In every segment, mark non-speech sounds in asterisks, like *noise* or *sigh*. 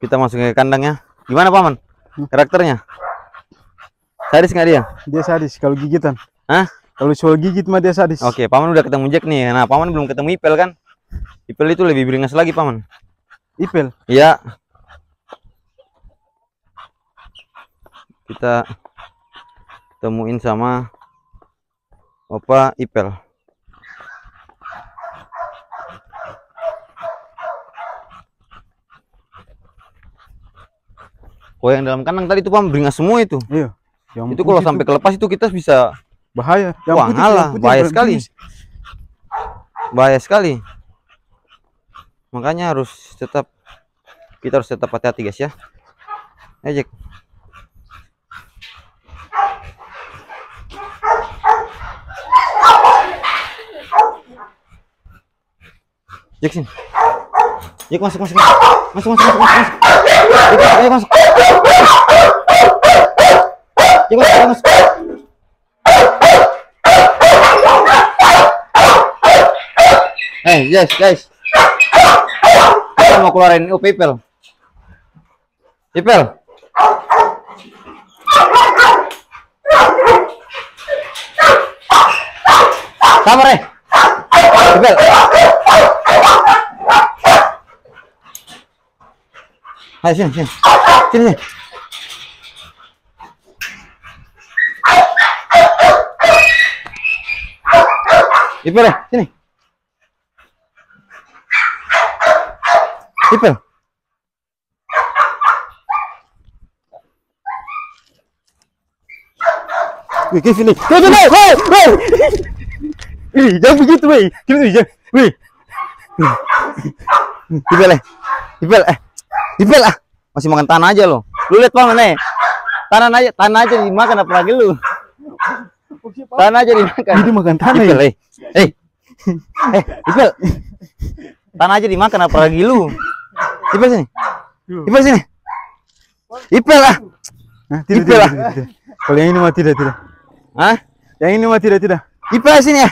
Kita masuk ke kandangnya. Gimana paman? Karakternya? Sadis nggak dia? Dia sadis kalau gigitan. Hah? Kalau soal gigit mah dia sadis. Oke, paman udah ketemu Jack nih. Nah, paman belum ketemu Ipel kan? Ipel itu lebih beringas lagi paman. Ipel. Iya. Kita temuin sama Opa Ipel. Oh yang dalam kandang tadi itu pam beringas semua itu. Iya. Yang itu kalau sampai kelepas itu kita bisa bahaya. Wah, putih- ngalah, putih bahaya yang sekali. bahaya sekali. Makanya harus tetap kita harus tetap hati-hati guys ya. Ayo Jack. Jack masuk masuk masuk masuk masuk masuk masuk. Jack, ayo masuk. Jack masuk ayo masuk. Eh, guys, guys. Kita mau keluarin oh, Pipel. Pipel. Sabar eh. Pipel. Ayo sini, sini. Sini, sini. Pipel, eh, sini. Pipel. Wih, nih. Kevin, woi, woi, woi. Wih, jangan begitu, wih, jangan. Wih. Pipel eh. Pipel eh. Pipel ah. Masih makan tanah aja lo. Lu lihat paman eh. Tanah aja, tanah aja dimakan apa lagi lu? Tanah aja dimakan. Ini makan tanah Pipel ya? eh. Eh. Eh. Tanah aja dimakan apa lagi lu? Pipel sini. Pipel sini. Pipel ah. Nah, tidak, Ipel tidak, lah. tidak, tidak. Kalau yang ini mah tidak, tidak. Hah? Yang ini mah tidak, tidak. Pipel sini ya.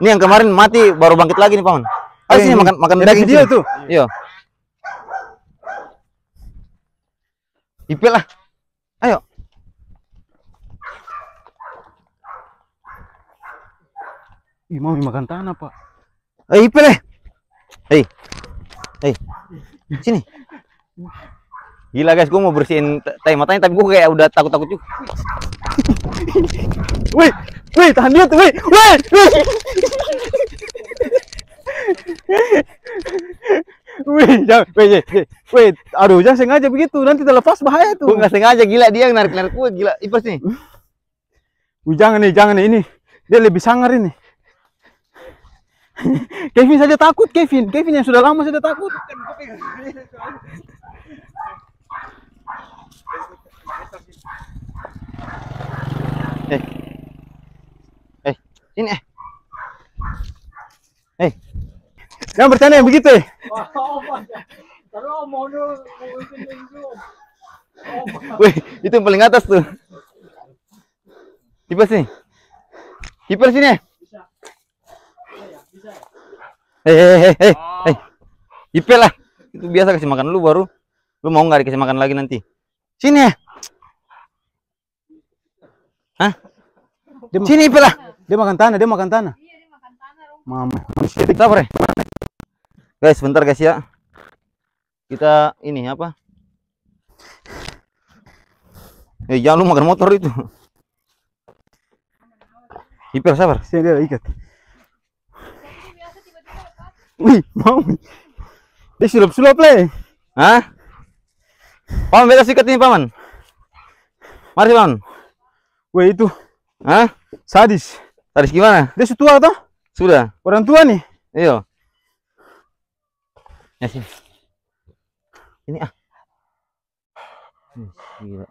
Ini yang kemarin mati baru bangkit lagi nih paman. Ayo sini ini. makan makan daging dia tuh. Iya. Ipel lah. Ayo. Ih, mau makan tanah, Pak. Eh, Ipel eh. Hei. Hei. Sini. Gila guys, gua mau bersihin tai matanya tapi gua kayak udah takut-takut juga. *laughs* Wih, wih, tahan dia tuh, wih, wih, wih. Wih, jangan, wih, wih, aduh, jangan sengaja begitu, nanti terlepas bahaya tuh. Gua nggak sengaja gila dia yang narik-narik gua gila. Ipel sini. Wih, jangan nih, jangan nih, ini, dia lebih sangar ini. *laughs* Kevin saja takut, Kevin, Kevin yang sudah lama sudah takut. Eh. Eh, sini eh. Eh, Jangan bercanda yang begitu, eh. wih, itu yang paling atas tuh. Ipel sini. Ipel sini. eh. Hei, hei, hei, hei. Ipel lah. Itu biasa kasih makan lu baru. Lu mau nggak dikasih makan lagi nanti? Sini ya. Hah? Dia, Sini Ipel lah. dia makan tanah, dia makan tanah. Mama, manusia dia Sabar ya. Guys, bentar guys ya. Kita ini apa? Eh, jangan lu makan motor itu. Ipel sabar. Sini dia ikat. Wih, mau. Dia sulap-sulap le. Hah? Paman beda sikat ini paman. Mari paman. Wih itu Hah? sadis. Tadi gimana? Dia sutua toh? Sudah. Orang tua nih. Ayo. Ya sini. Ini ah. Gila.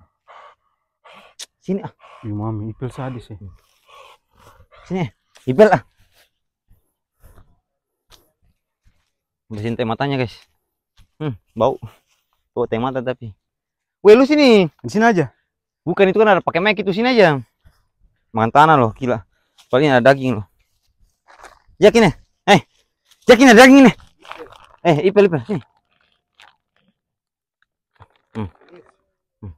Sini ah. Ih, mami, ipel sadis ya. Sini. Ipel ah. Bersihin teh matanya guys. Hmm, bau. Bau teh mata tapi. Weh lu sini. Di sini aja. Bukan itu kan ada pakai mic itu sini aja. Makan tanah loh, gila. Paling ada daging loh. Yakin ya? Eh, yakin ada daging nih. Eh, ipel ipel. Hmm. Hmm.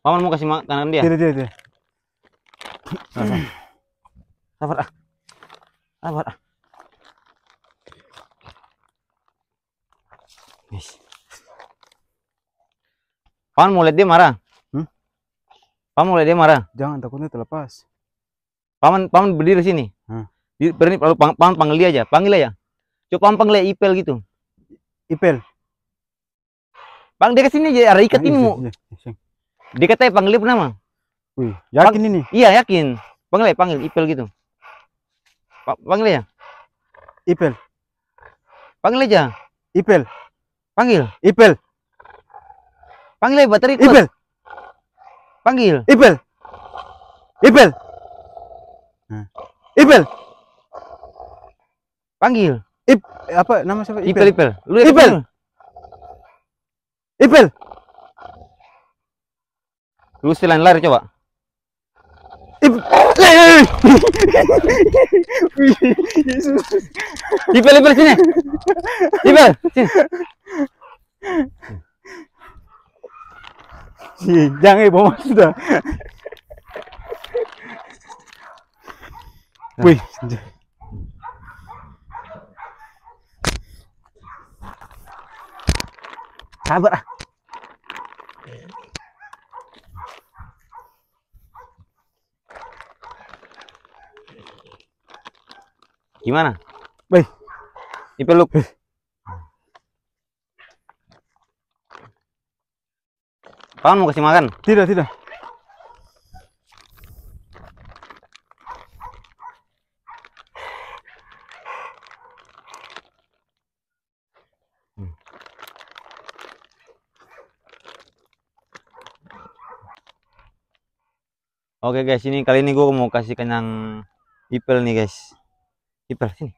Paman mau kasih makanan dia. Tidak, tidak, tidak. Sabar ah. Sabar ah. Yes. Paman mau lihat dia marah. Hmm? Paman mau lihat dia marah. Jangan takutnya terlepas. Paman paman berdiri sini. Hmm. Di, berani pang- paman panggil dia aja. Panggil aja. Coba paman panggil Ipel gitu. Ipel. Bang dia ke sini aja. Ada ikat ini mau. Dia katanya panggil dia bernama. Wih, yakin ini? Iya yakin. Panggil aja, panggil Ipel gitu. Pa- panggil aja. Ipel. Panggil aja. Ipel. Panggil. Ipel. Panggil aja bateri kuat. Ipel. Panggil. Ipel. Ipel. Nah. Ipel. Panggil. Ip eh, apa nama siapa? Ipel, Ipel. Lu Ipel. panggil. Ipel. Lu selain lari coba. Ip. Eh, eh. Ipel, Ipel sini. Ipel, sini. Si, jangan bawa sudah. Wih, Sabar ah. Gimana? Wih, Ipel lu. Kawan mau kasih makan? tidak, tidak. Oke guys, ini kali ini gue mau kasih kenyang Ipel nih guys. Ipel sini.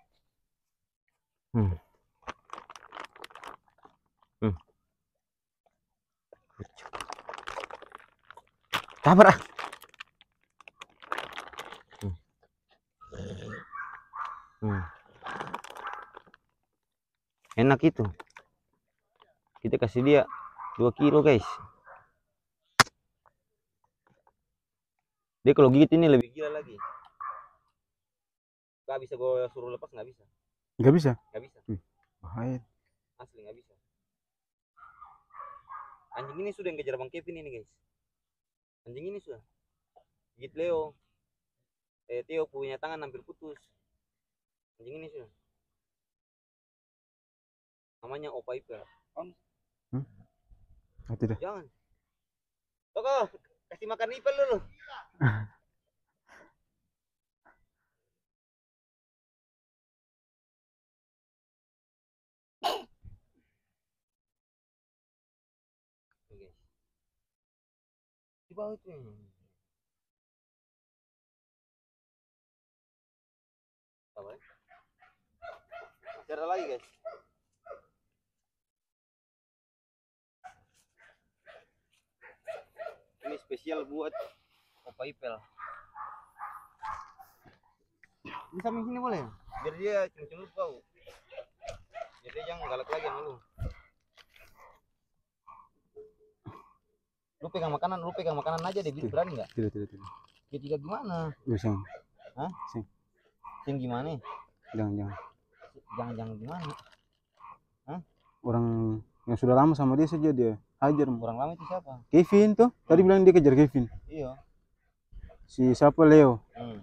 Hmm. Hmm. Sabar ah. Hmm. Hmm. Enak itu. Kita kasih dia 2 kilo guys. Dia kalau gigit ini lebih gila lagi. Gak bisa gue suruh lepas nggak bisa, Enggak bisa. nggak bisa, Bahaya. asli nggak bisa. Anjing ini sudah yang kejar bang Kevin ini guys. Anjing ini sudah. Gigit Leo. Eh Theo punya tangan hampir putus. Anjing ini sudah. Namanya Opa Ipel. Oh, tidak. Jangan. Toko, kasih makan Ipel dulu. Di bawah itu. Apa ya? Lagi guys. Ini spesial buat Opa Ipel. Di samping sini boleh? Biar dia cium-cium lu kau. Dia jangan galak lagi sama lu. Lu pegang makanan, lu pegang makanan aja deh, berani nggak? Tidak, tidak, tidak. Ketiga gimana? Bisa. Sing gimana? Jangan, jangan. Jangan-jangan gimana? Orang yang sudah lama sama dia saja dia hajar. Orang lama itu siapa? Kevin tuh. Tadi bilang dia kejar Kevin. Iya. Si siapa Leo? Hmm.